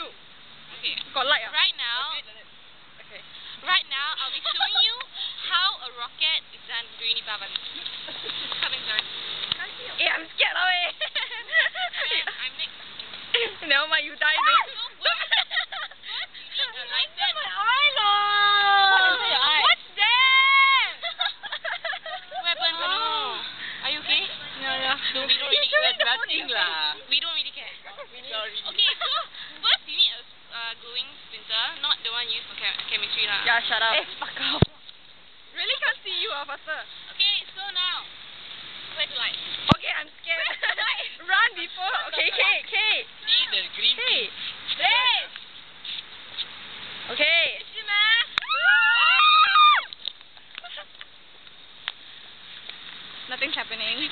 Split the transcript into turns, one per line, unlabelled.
you.
Okay.
Got light ah?
Right now,
Okay.
right now, I'll be showing you how a rocket is done during Deepavali. Come in, sir.
Eh, I'm scared of it.
I'm next.
Never mind, you die
So
then.
first, first you need a lighted.
eye lah.
What is your eye?
What's that?
What happened, Kanu? Are you okay?
Yeah, yeah.
No, we don't really
showing
care.
lah.
We don't really not the one used for chem chemistry lah.
Yeah, shut up.
Hey, fuck off.
Really can't see you officer.
Okay, so now, where do I?
Okay, I'm scared. Run before. Okay, okay, okay. See the green. Hey, hey. Okay. Nothing's happening.